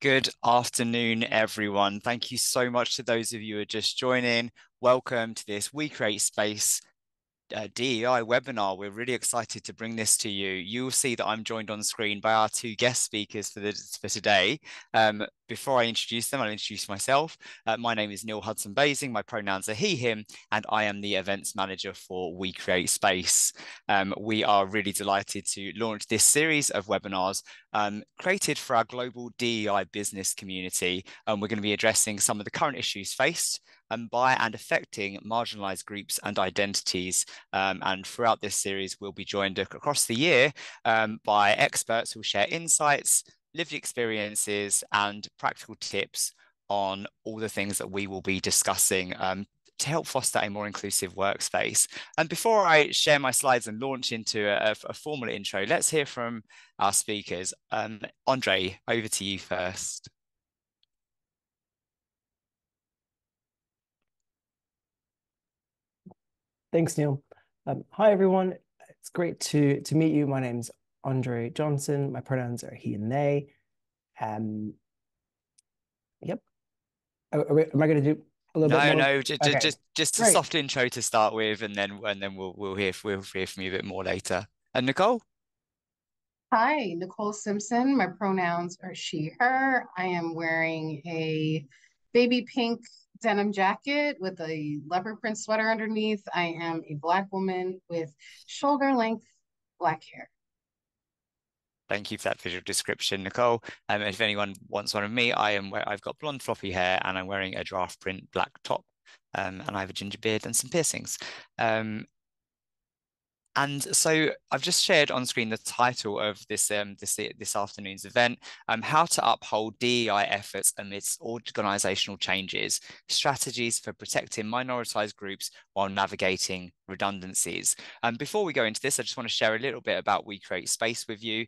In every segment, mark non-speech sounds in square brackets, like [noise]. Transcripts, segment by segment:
Good afternoon, everyone. Thank you so much to those of you who are just joining. Welcome to this We Create Space uh, DEI webinar. We're really excited to bring this to you. You'll see that I'm joined on screen by our two guest speakers for, the, for today. Um, before I introduce them, I'll introduce myself. Uh, my name is Neil Hudson Basing. My pronouns are he, him, and I am the events manager for We Create Space. Um, we are really delighted to launch this series of webinars um, created for our global DEI business community. And we're going to be addressing some of the current issues faced um, by and affecting marginalized groups and identities. Um, and throughout this series, we'll be joined across the year um, by experts who share insights, lived experiences, and practical tips on all the things that we will be discussing um, to help foster a more inclusive workspace. And before I share my slides and launch into a, a formal intro, let's hear from our speakers. Um, Andre, over to you first. Thanks, Neil. Um, hi, everyone. It's great to, to meet you. My name's Andre Johnson. My pronouns are he and they. Um, yep. Are, am I going to do a little no, bit more? No, just, okay. just just a Great. soft intro to start with, and then and then we'll we'll hear we'll hear from you a bit more later. And Nicole. Hi, Nicole Simpson. My pronouns are she, her. I am wearing a baby pink denim jacket with a leopard print sweater underneath. I am a Black woman with shoulder length black hair. Thank you for that visual description, Nicole. Um, if anyone wants one of me, I am I've got blonde floppy hair and I'm wearing a draft print black top. Um, and I have a ginger beard and some piercings. Um, and so I've just shared on screen the title of this um, this this afternoon's event: um, "How to Uphold DEI Efforts Amidst Organizational Changes: Strategies for Protecting Minoritized Groups While Navigating Redundancies." And um, before we go into this, I just want to share a little bit about We Create Space with you.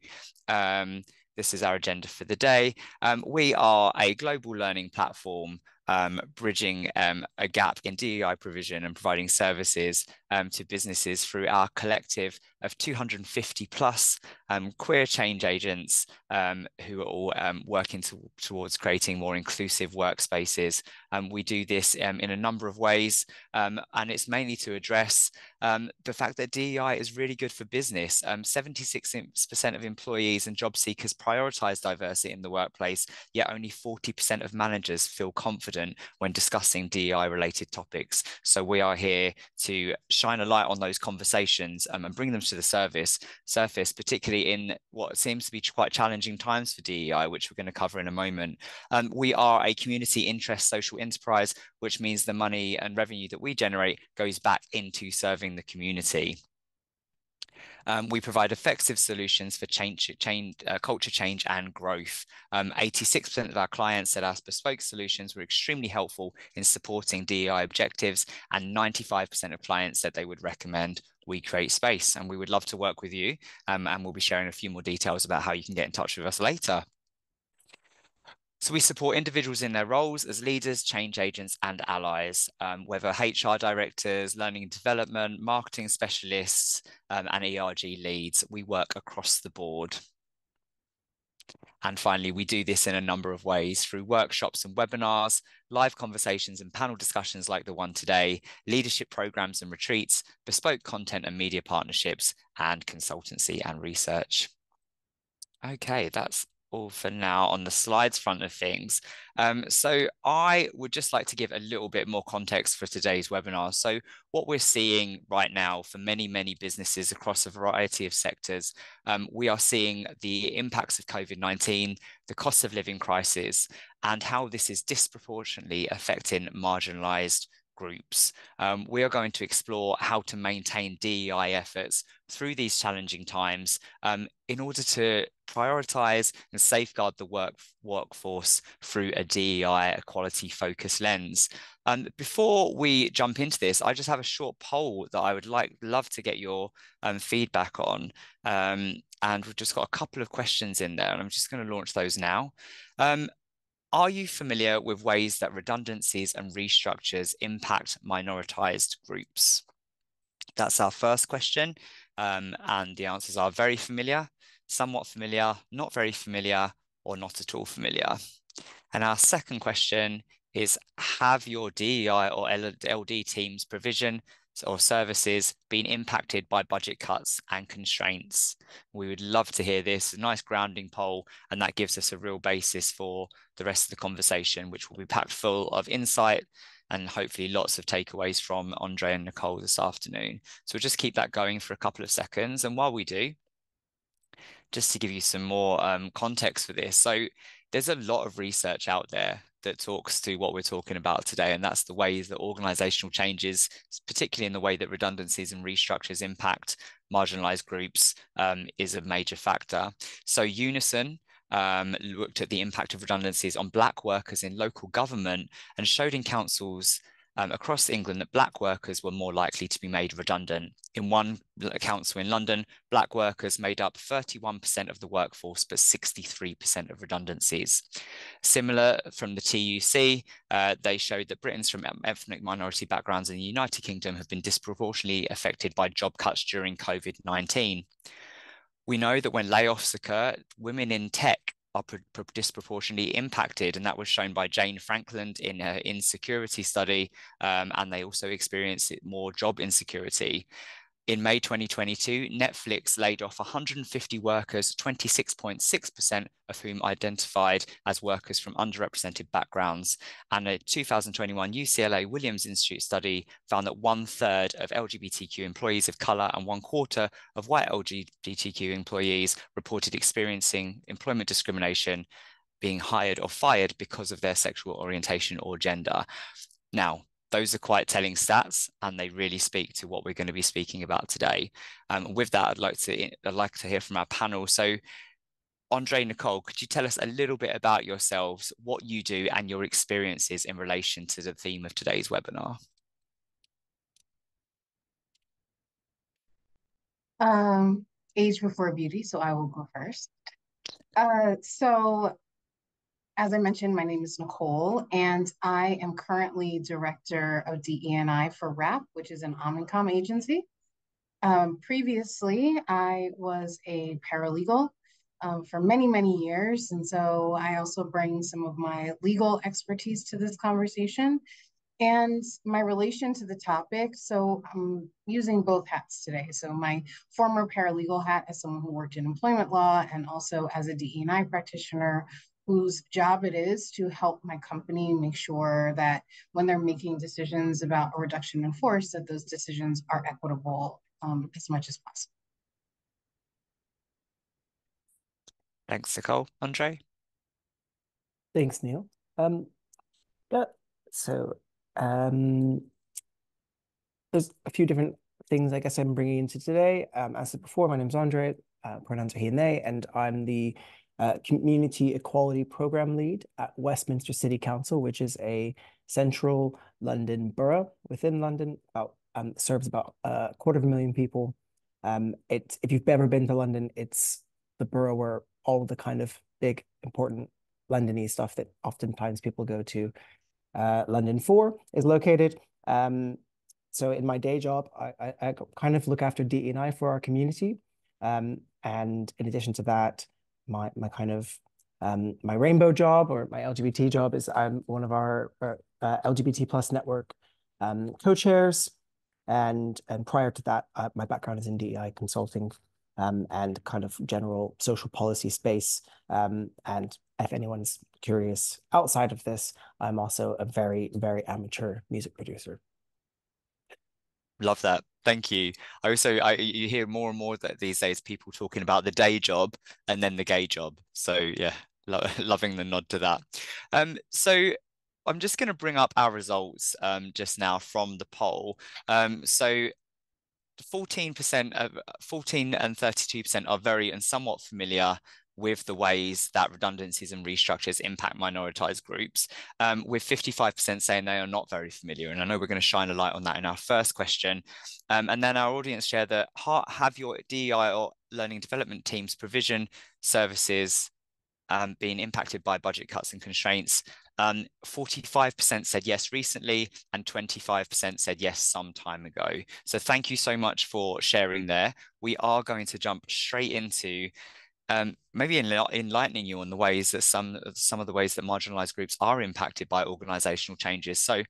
Um, this is our agenda for the day. Um, we are a global learning platform um, bridging um, a gap in DEI provision and providing services um, to businesses through our collective of 250 plus um, queer change agents um, who are all um, working to, towards creating more inclusive workspaces. we do this in a number of ways, and it's mainly to address the fact that DEI is really good for business. 76% of employees and job seekers prioritize diversity in the workplace, yet only 40% of managers feel confident when discussing DEI related topics. So we are here to shine a light on those conversations um, and bring them to the service surface, particularly in what seems to be quite challenging times for DEI, which we're going to cover in a moment. Um, we are a community interest social enterprise, which means the money and revenue that we generate goes back into serving the community. Um, we provide effective solutions for change, change uh, culture change and growth. 86% um, of our clients said our bespoke solutions were extremely helpful in supporting DEI objectives, and 95% of clients said they would recommend we create space and we would love to work with you um, and we'll be sharing a few more details about how you can get in touch with us later so we support individuals in their roles as leaders, change agents, and allies, um, whether HR directors, learning and development, marketing specialists, um, and ERG leads. We work across the board. And finally, we do this in a number of ways through workshops and webinars, live conversations and panel discussions like the one today, leadership programs and retreats, bespoke content and media partnerships, and consultancy and research. Okay, that's all for now on the slides front of things. Um, so I would just like to give a little bit more context for today's webinar. So what we're seeing right now for many, many businesses across a variety of sectors, um, we are seeing the impacts of COVID-19, the cost of living crisis, and how this is disproportionately affecting marginalized groups. Um, we are going to explore how to maintain DEI efforts through these challenging times um, in order to prioritize and safeguard the work workforce through a DEI equality focus lens. Um, before we jump into this, I just have a short poll that I would like love to get your um, feedback on. Um, and we've just got a couple of questions in there, and I'm just going to launch those now. Um, are you familiar with ways that redundancies and restructures impact minoritized groups? That's our first question. Um, and the answers are very familiar, somewhat familiar, not very familiar, or not at all familiar. And our second question is have your DEI or LD teams provision or services being impacted by budget cuts and constraints? We would love to hear this. A nice grounding poll, and that gives us a real basis for the rest of the conversation, which will be packed full of insight and hopefully lots of takeaways from Andre and Nicole this afternoon. So we'll just keep that going for a couple of seconds. And while we do, just to give you some more um, context for this. So there's a lot of research out there that talks to what we're talking about today, and that's the ways that organizational changes, particularly in the way that redundancies and restructures impact marginalized groups, um, is a major factor. So Unison um, looked at the impact of redundancies on black workers in local government and showed in councils um, across England that black workers were more likely to be made redundant. In one council in London, black workers made up 31% of the workforce, but 63% of redundancies. Similar from the TUC, uh, they showed that Britons from ethnic minority backgrounds in the United Kingdom have been disproportionately affected by job cuts during COVID 19. We know that when layoffs occur, women in tech are disproportionately impacted, and that was shown by Jane Frankland in her insecurity study, um, and they also experience more job insecurity. In May 2022, Netflix laid off 150 workers, 26.6% of whom identified as workers from underrepresented backgrounds. And a 2021 UCLA Williams Institute study found that one third of LGBTQ employees of color and one quarter of white LGBTQ employees reported experiencing employment discrimination being hired or fired because of their sexual orientation or gender. Now, those are quite telling stats and they really speak to what we're going to be speaking about today. Um, with that, I'd like to I'd like to hear from our panel. So Andre, Nicole, could you tell us a little bit about yourselves, what you do and your experiences in relation to the theme of today's webinar? Um, age before beauty, so I will go first. Uh, so as I mentioned, my name is Nicole, and I am currently Director of DE&I for RAPP, which is an Omnicom agency. Um, previously, I was a paralegal um, for many, many years, and so I also bring some of my legal expertise to this conversation and my relation to the topic. So I'm using both hats today. So my former paralegal hat as someone who worked in employment law and also as a DE&I practitioner whose job it is to help my company make sure that when they're making decisions about a reduction in force, that those decisions are equitable um, as much as possible. Thanks, Nicole. Andre? Thanks, Neil. Um, yeah, so um, there's a few different things I guess I'm bringing into today. Um, as I said before, my name's Andre, uh, pronouns are he and they, and I'm the uh, Community Equality Program Lead at Westminster City Council, which is a central London borough within London, about um, serves about a quarter of a million people. Um, if you've ever been to London, it's the borough where all the kind of big, important Londony stuff that oftentimes people go to uh, London for is located. Um, so in my day job, I, I, I kind of look after DE&I for our community. Um, and in addition to that, my my kind of um, my rainbow job or my LGBT job is I'm one of our uh, LGBT plus network um, co-chairs. And, and prior to that, uh, my background is in DEI consulting um, and kind of general social policy space. Um, and if anyone's curious outside of this, I'm also a very, very amateur music producer. Love that. Thank you. I also I you hear more and more that these days people talking about the day job and then the gay job. So yeah, lo [laughs] loving the nod to that. Um, so I'm just going to bring up our results um, just now from the poll. Um, so 14% of 14 and 32% are very and somewhat familiar with the ways that redundancies and restructures impact minoritized groups, um, with 55% saying they are not very familiar. And I know we're going to shine a light on that in our first question. Um, and then our audience share that have your DEI or learning development teams provision services um, being impacted by budget cuts and constraints. 45% um, said yes recently, and 25% said yes some time ago. So thank you so much for sharing there. We are going to jump straight into um, maybe enlightening you on the ways that some some of the ways that marginalized groups are impacted by organizational changes. So,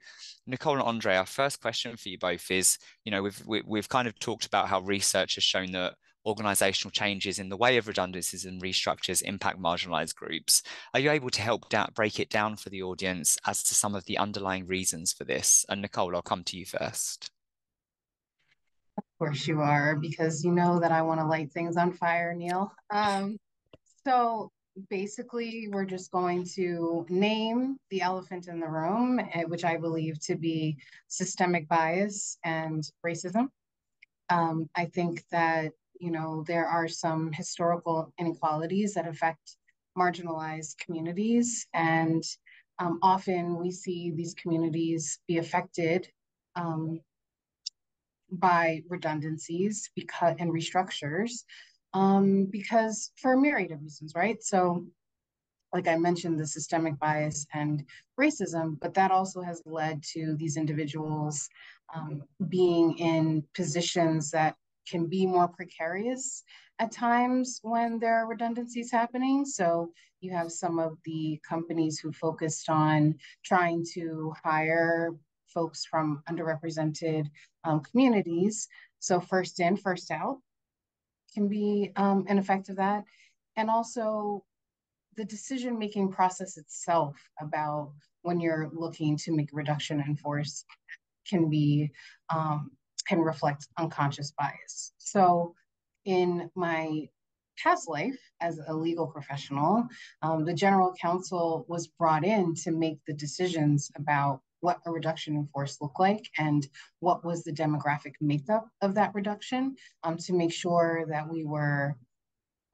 Nicole and Andre, our first question for you both is, you know, we've we, have we have kind of talked about how research has shown that organizational changes in the way of redundancies and restructures impact marginalized groups. Are you able to help da- break it down for the audience as to some of the underlying reasons for this? And Nicole, I'll come to you first. Of course you are, because you know that I want to light things on fire, Neil. Um, so basically, we're just going to name the elephant in the room, eh, which I believe to be systemic bias and racism. Um, I think that you know there are some historical inequalities that affect marginalized communities, and um, often we see these communities be affected um, by redundancies because and restructures um, because for a myriad of reasons, right? So, like I mentioned, the systemic bias and racism, but that also has led to these individuals um, being in positions that can be more precarious at times when there are redundancies happening. So you have some of the companies who focused on trying to hire folks from underrepresented um, communities. So first in, first out can be um, an effect of that. And also the decision-making process itself about when you're looking to make reduction in force can be, um, can reflect unconscious bias. So in my past life as a legal professional, um, the general counsel was brought in to make the decisions about what a reduction in force looked like and what was the demographic makeup of that reduction um, to make sure that we were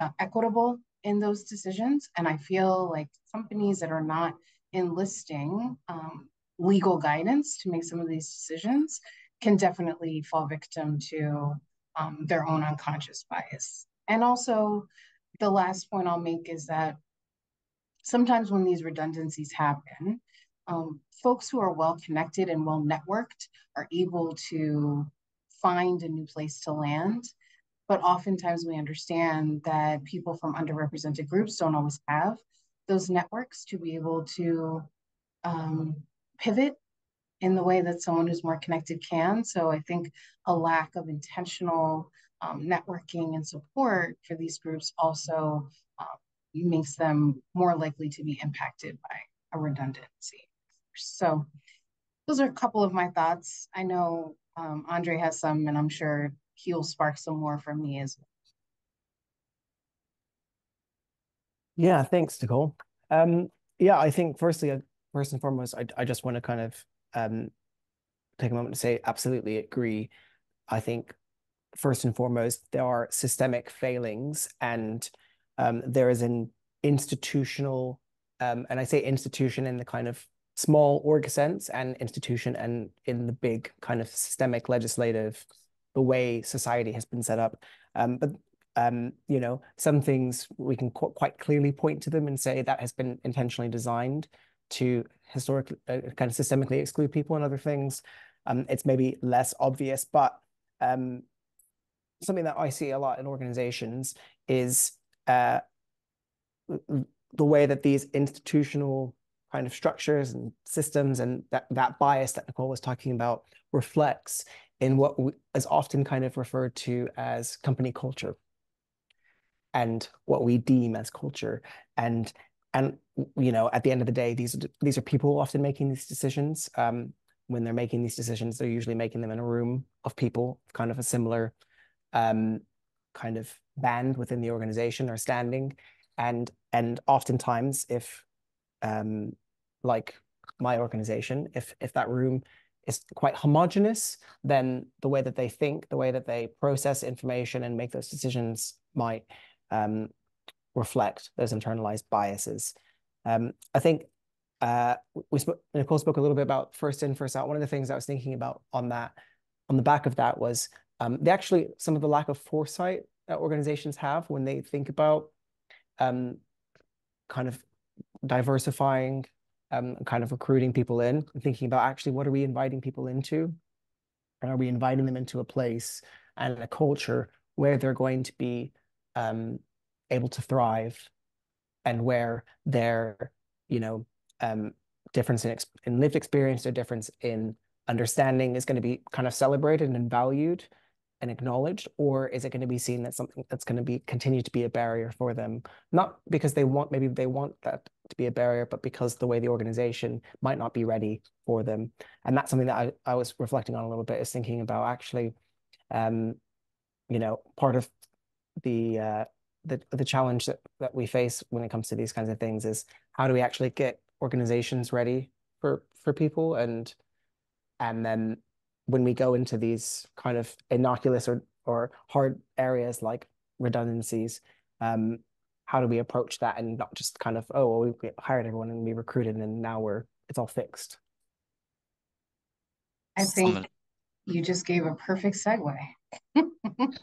uh, equitable in those decisions. And I feel like companies that are not enlisting um, legal guidance to make some of these decisions can definitely fall victim to um, their own unconscious bias. And also, the last point I'll make is that sometimes when these redundancies happen, um, folks who are well connected and well networked are able to find a new place to land. But oftentimes we understand that people from underrepresented groups don't always have those networks to be able to um, pivot in the way that someone who's more connected can. So I think a lack of intentional um, networking and support for these groups also uh, makes them more likely to be impacted by a redundancy. So those are a couple of my thoughts. I know um, Andre has some, and I'm sure he'll spark some more from me as well. Yeah, thanks, Nicole. Um, yeah, I think firstly, uh, first and foremost, I, I just want to kind of um, take a moment to say absolutely agree. I think first and foremost, there are systemic failings and um, there is an institutional, um, and I say institution in the kind of small org sense and institution and in the big kind of systemic legislative the way society has been set up. Um, but um, you know some things we can qu quite clearly point to them and say that has been intentionally designed to historically uh, kind of systemically exclude people and other things. Um, it's maybe less obvious but um, something that I see a lot in organizations is uh, the way that these institutional kind of structures and systems and that, that bias that Nicole was talking about reflects in what is often kind of referred to as company culture and what we deem as culture. And and you know, at the end of the day, these are these are people often making these decisions. Um, when they're making these decisions, they're usually making them in a room of people, kind of a similar um, kind of band within the organization or standing. And and oftentimes, if um, like my organization, if if that room is quite homogenous, then the way that they think, the way that they process information and make those decisions might um, reflect those internalized biases. Um, I think uh, we spoke, Nicole spoke a little bit about first in, first out. One of the things I was thinking about on that, on the back of that was um, they actually, some of the lack of foresight that organizations have when they think about um, kind of diversifying, um, kind of recruiting people in and thinking about actually what are we inviting people into? And are we inviting them into a place and a culture where they're going to be um, able to thrive and where their, you know, um, difference in, in lived experience or difference in understanding is going to be kind of celebrated and valued and acknowledged, or is it going to be seen as something that's going to be continue to be a barrier for them? Not because they want maybe they want that to be a barrier, but because the way the organization might not be ready for them. And that's something that I, I was reflecting on a little bit is thinking about actually, um, you know, part of the uh, the the challenge that, that we face when it comes to these kinds of things is how do we actually get organizations ready for for people and and then when we go into these kind of innocuous or or hard areas like redundancies um how do we approach that and not just kind of oh well we hired everyone and we recruited and now we're it's all fixed i think you just gave a perfect segue [laughs]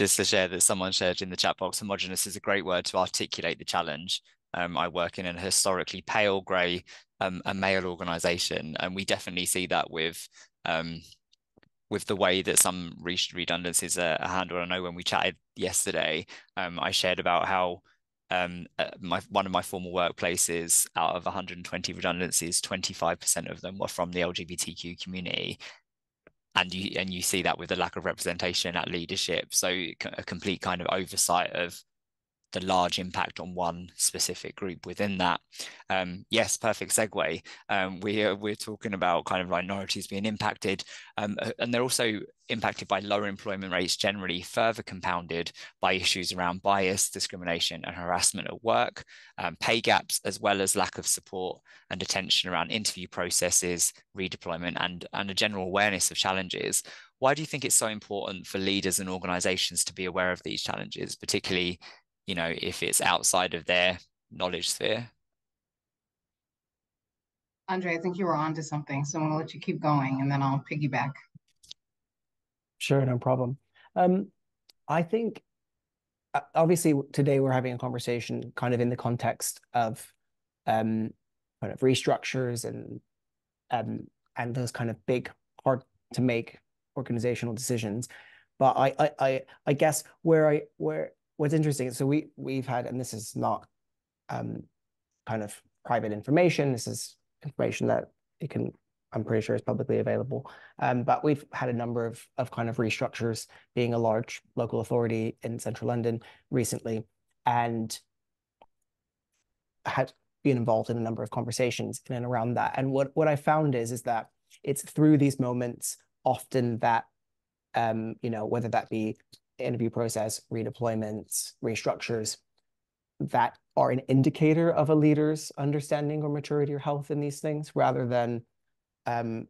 just to share that someone shared in the chat box, homogenous is a great word to articulate the challenge. Um, I work in a historically pale grey, um, a male organisation, and we definitely see that with um, with the way that some redundancies are, handled. I know when we chatted yesterday, um, I shared about how um, uh, my one of my former workplaces, out of 120 redundancies, 25% of them were from the LGBTQ community, and you and you see that with the lack of representation at leadership so a complete kind of oversight of the large impact on one specific group within that. Um, yes, perfect segue. Um, we are, we're talking about kind of minorities being impacted, um, and they're also impacted by lower employment rates generally, further compounded by issues around bias, discrimination, and harassment at work, um, pay gaps, as well as lack of support and attention around interview processes, redeployment, and and a general awareness of challenges. Why do you think it's so important for leaders and organizations to be aware of these challenges, particularly you know, if it's outside of their knowledge sphere. Andre, I think you were onto something, so I'm gonna let you keep going and then I'll piggyback. Sure, no problem. Um, I think uh, obviously today we're having a conversation kind of in the context of um, kind of restructures and um, and those kind of big, hard to make organizational decisions. But I, I, I, I guess where I where what's interesting, so we we've had, and this is not um, kind of private information. This is information that it can, I'm pretty sure is publicly available. Um, but we've had a number of of kind of restructures, being a large local authority in central London recently, and had been involved in a number of conversations in and around that. And what what I found is is that it's through these moments often that um, you know, whether that be interview process, redeployments, restructures that are an indicator of a leader's understanding or maturity or health in these things rather than um,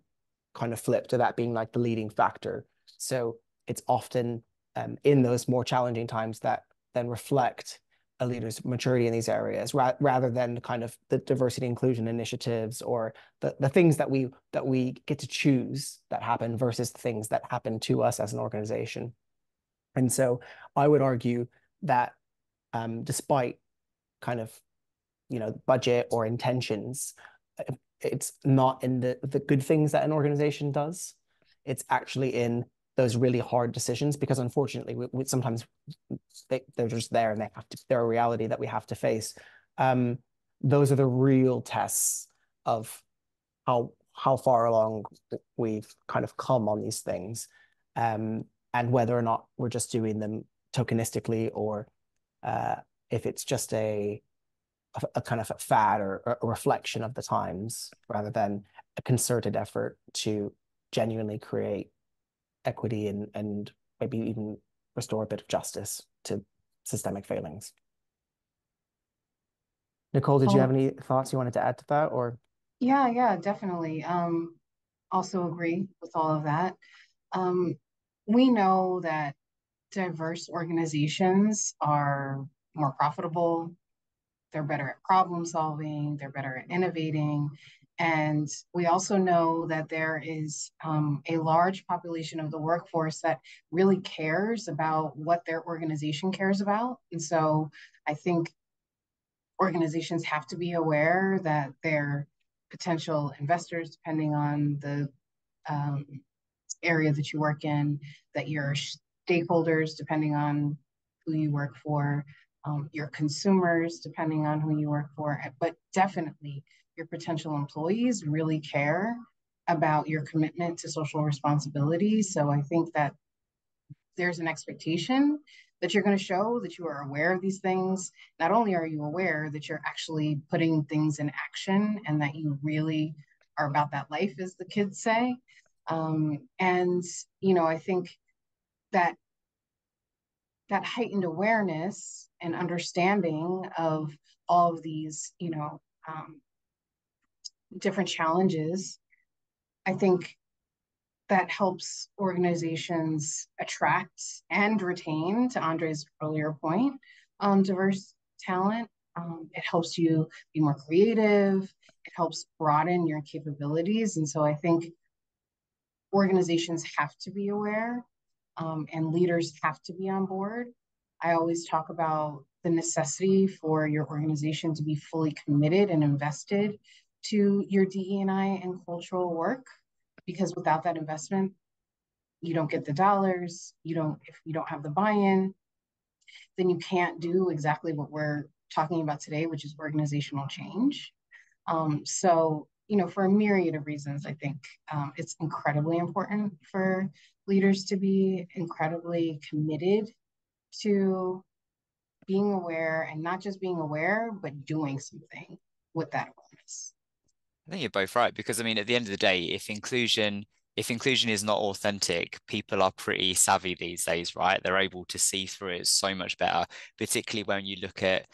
kind of flip to that being like the leading factor. So it's often um, in those more challenging times that then reflect a leader's maturity in these areas ra rather than kind of the diversity inclusion initiatives or the, the things that we that we get to choose that happen versus the things that happen to us as an organization. And so I would argue that um, despite kind of, you know, budget or intentions, uh, it's not in the, the good things that an organization does. It's actually in those really hard decisions because unfortunately we, we sometimes they, they're just there and they have to they're a reality that we have to face um, those are the real tests of how how far along we've kind of come on these things um, and whether or not we're just doing them tokenistically or uh, if it's just a, a, a kind of a fad or a reflection of the times rather than a concerted effort to genuinely create equity and, and maybe even restore a bit of justice to systemic failings. Nicole, did you oh. have any thoughts you wanted to add to that or? Yeah, yeah, definitely. Um, also agree with all of that. Um, we know that diverse organizations are more profitable, they're better at problem solving, they're better at innovating. And we also know that there is um, a large population of the workforce that really cares about what their organization cares about. And so I think organizations have to be aware that their potential investors, depending on the um, area that you work in, that your stakeholders, depending on who you work for, um, your consumers, depending on who you work for, but definitely your potential employees really care about your commitment to social responsibility. So I think that there's an expectation that you're going to show that you are aware of these things. Not only are you aware that you're actually putting things in action and that you really are about that life, as the kids say. Um, and, you know, I think that that heightened awareness and understanding of all of these, you know, um, different challenges, I think that helps organizations attract and retain, to Andre's earlier point, um, diverse talent. Um, it helps you be more creative. It helps broaden your capabilities. And so I think organizations have to be aware um, and leaders have to be on board. I always talk about the necessity for your organization to be fully committed and invested to your DE&I and cultural work, because without that investment, you don't get the dollars. You don't if you don't have the buy-in, then you can't do exactly what we're talking about today, which is organizational change. Um, so you know, for a myriad of reasons, I think um, it's incredibly important for leaders to be incredibly committed to being aware and not just being aware, but doing something with that awareness. I think you're both right because I mean, at the end of the day, if inclusion if inclusion is not authentic, people are pretty savvy these days, right? They're able to see through it so much better, particularly when you look at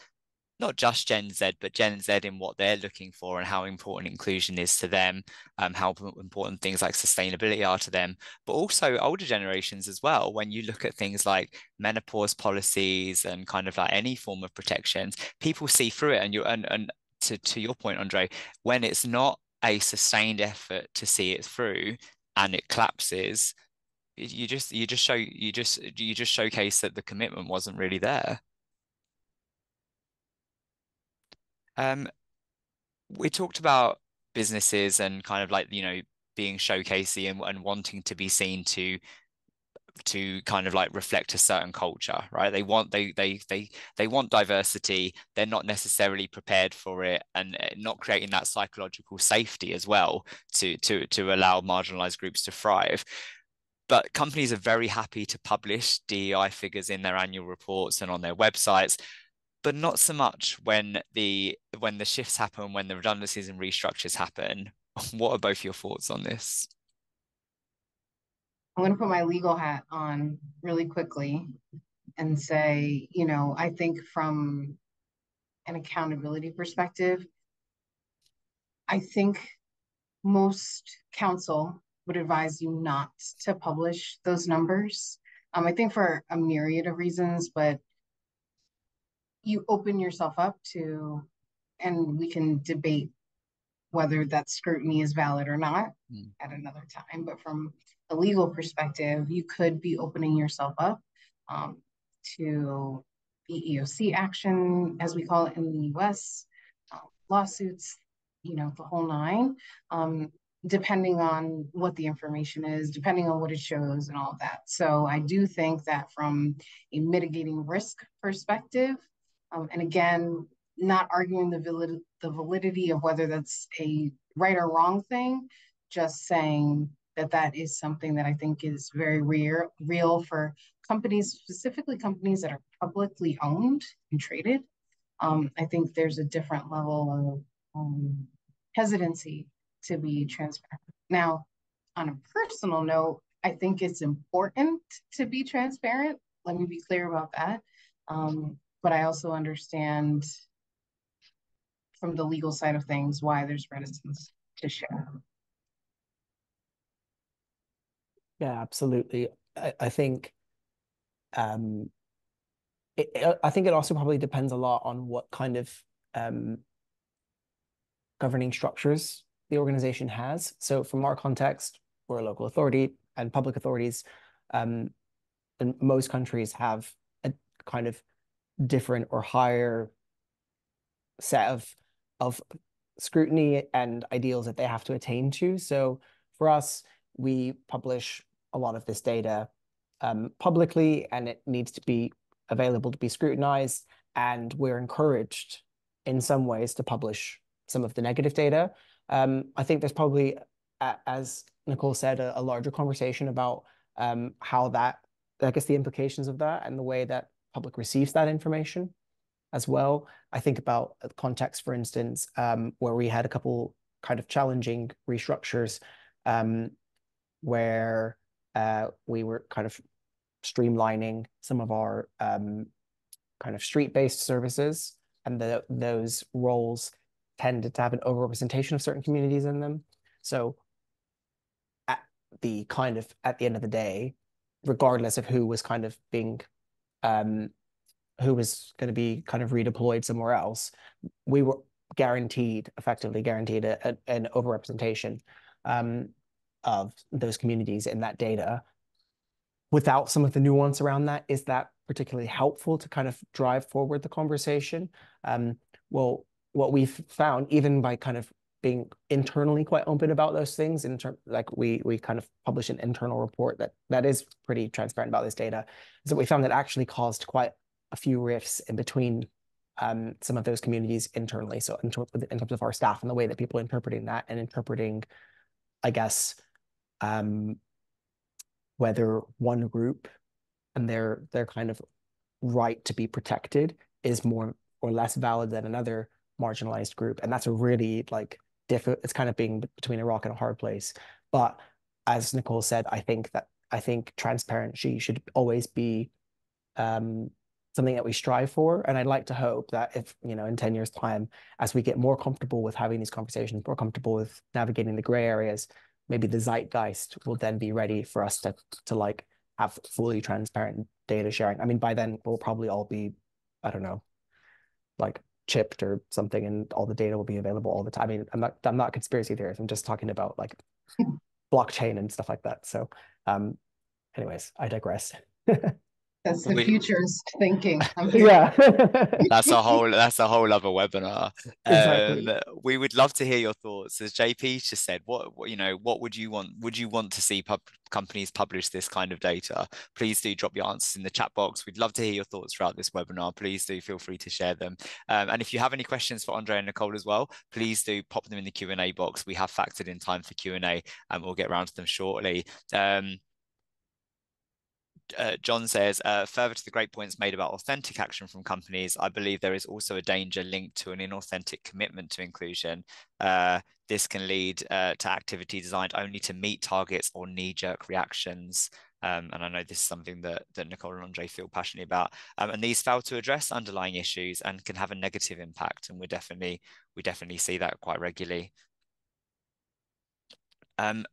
not just Gen Z, but Gen Z in what they're looking for and how important inclusion is to them, um, how important things like sustainability are to them, but also older generations as well. When you look at things like menopause policies and kind of like any form of protections, people see through it. And you and and to to your point, Andre, when it's not a sustained effort to see it through and it collapses, you just you just show you just you just showcase that the commitment wasn't really there. Um, we talked about businesses and kind of like, you know, being showcasey and, and wanting to be seen to to kind of like reflect a certain culture right? They want they they they they want diversity. They're not necessarily prepared for it and uh, not creating that psychological safety as well to to to allow marginalized groups to thrive. But companies are very happy to publish DEI figures in their annual reports and on their websites but not so much when the when the shifts happen, when the redundancies and restructures happen. [laughs] What are both your thoughts on this? I'm going to put my legal hat on really quickly and say, you know, I think from an accountability perspective, I think most counsel would advise you not to publish those numbers. Um, I think for a myriad of reasons, but you open yourself up to, and we can debate whether that scrutiny is valid or not mm. at another time. But from a legal perspective, you could be opening yourself up um, to EEOC action, as we call it in the US, uh, lawsuits, you know, the whole nine, um, depending on what the information is, depending on what it shows, and all of that. So I do think that from a mitigating risk perspective, um, and again, not arguing the, valid- the validity of whether that's a right or wrong thing, just saying that that is something that I think is very real, real for companies, specifically companies that are publicly owned and traded. Um, I think there's a different level of um, hesitancy to be transparent. Now, on a personal note, I think it's important to be transparent. Let me be clear about that. Um, but I also understand from the legal side of things why there's reticence to share. Yeah, absolutely. I, I think um it, it, I think it also probably depends a lot on what kind of um governing structures the organization has. So from our context, we're a local authority and public authorities um, in most countries have a kind of different or higher set of of scrutiny and ideals that they have to attain to. So for us, we publish a lot of this data um, publicly, and it needs to be available to be scrutinized, and we're encouraged in some ways to publish some of the negative data. Um, I think there's probably, as Nicole said, a, a larger conversation about um, how that, I guess, the implications of that and the way that public receives that information as well. I think about context, for instance, um, where we had a couple kind of challenging restructures um, where uh, we were kind of streamlining some of our um, kind of street-based services, and the, those roles tended to have an overrepresentation of certain communities in them. So at the kind of at the end of the day, regardless of who was kind of being um, who was going to be kind of redeployed somewhere else, we were guaranteed, effectively guaranteed a, a, an overrepresentation um, of those communities in that data. Without some of the nuance around that, is that particularly helpful to kind of drive forward the conversation? Um, well, what we've found, even by kind of being internally quite open about those things in terms like we we kind of publish an internal report that that is pretty transparent about this data that we found that actually caused quite a few rifts in between um, some of those communities internally. So in, in, terms of our staff and the way that people are interpreting that and interpreting, I guess, um, whether one group and their their kind of right to be protected is more or less valid than another marginalized group. And that's a really like it's kind of being between a rock and a hard place. But as Nicole said, I think that I think transparency should always be um, something that we strive for. And I'd like to hope that if, you know, in 10 years time, as we get more comfortable with having these conversations, more comfortable with navigating the gray areas, maybe the zeitgeist will then be ready for us to, to like have fully transparent data sharing. I mean, by then we'll probably all be, I don't know, like chipped or something and all the data will be available all the time. I mean, I'm not, I'm not conspiracy theorist. I'm just talking about like [laughs] blockchain and stuff like that. So, um, anyways, I digress. [laughs] That's the we, futurist thinking. [laughs] yeah. [laughs] that's a whole that's a whole other webinar. Exactly. Um, we would love to hear your thoughts. As JP just said, what, what you know, what would you want? Would you want to see pub, companies publish this kind of data? Please do drop your answers in the chat box. We'd love to hear your thoughts throughout this webinar. Please do feel free to share them. Um, and if you have any questions for Andre and Nicole as well, please do pop them in the Q and A box. We have factored in time for Q and A, and we'll get around to them shortly. Um, uh, John says, uh, further to the great points made about authentic action from companies, I believe there is also a danger linked to an inauthentic commitment to inclusion. Uh, this can lead uh, to activity designed only to meet targets or knee-jerk reactions. Um, and I know this is something that, that Nicole and Andre feel passionately about. Um, and these fail to address underlying issues and can have a negative impact. And we definitely we definitely see that quite regularly. Um,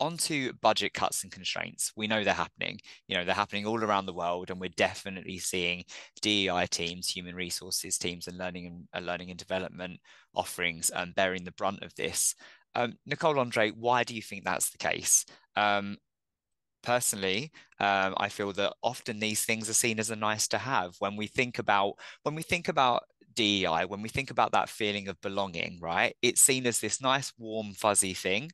onto budget cuts and constraints. We know they're happening. You know, they're happening all around the world, and we're definitely seeing DEI teams, human resources teams, and learning and uh, learning and development offerings um, bearing the brunt of this. Um, Nicole Andre, why do you think that's the case? Um, personally, um, I feel that often these things are seen as a nice to have when we think about when we think about DEI, when we think about that feeling of belonging, right? It's seen as this nice, warm, fuzzy thing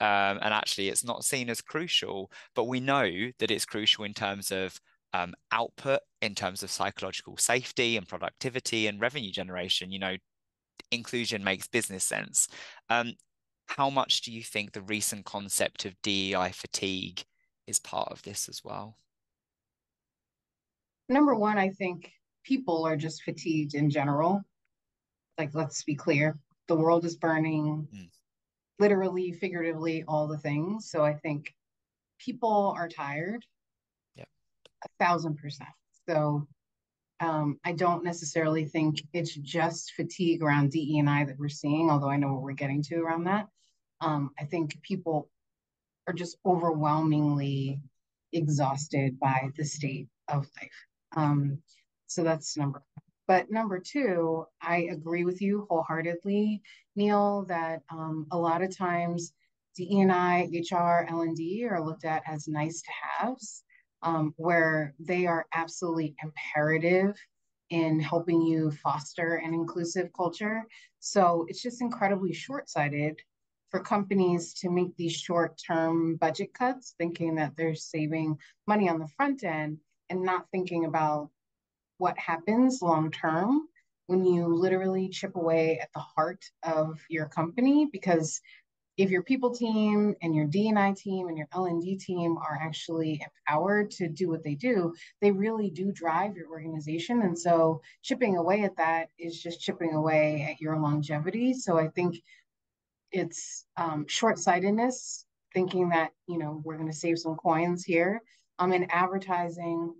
um, and actually it's not seen as crucial but we know that it's crucial in terms of um, output in terms of psychological safety and productivity and revenue generation you know inclusion makes business sense. Um, how much do you think the recent concept of dei fatigue is part of this as well? Number one i think people are just fatigued in general. Like let's be clear the world is burning. Mm literally, figuratively, all the things. So I think people are tired. Yeah. A thousand percent. So um, I don't necessarily think it's just fatigue around DE and I that we're seeing, although I know what we're getting to around that. Um, I think people are just overwhelmingly exhausted by the state of life. Um, so that's number but number two, I agree with you wholeheartedly, Neil, that um, a lot of times DEI, HR, L&D are looked at as nice to haves, um, where they are absolutely imperative in helping you foster an inclusive culture. So it's just incredibly short-sighted for companies to make these short-term budget cuts, thinking that they're saving money on the front end and not thinking about what happens long term when you literally chip away at the heart of your company because if your people team and your D&I team and your L&D team are actually empowered to do what they do, they really do drive your organization. And so chipping away at that is just chipping away at your longevity. So I think it's um, short-sightedness, thinking that, you know, we're going to save some coins here. Um, in advertising,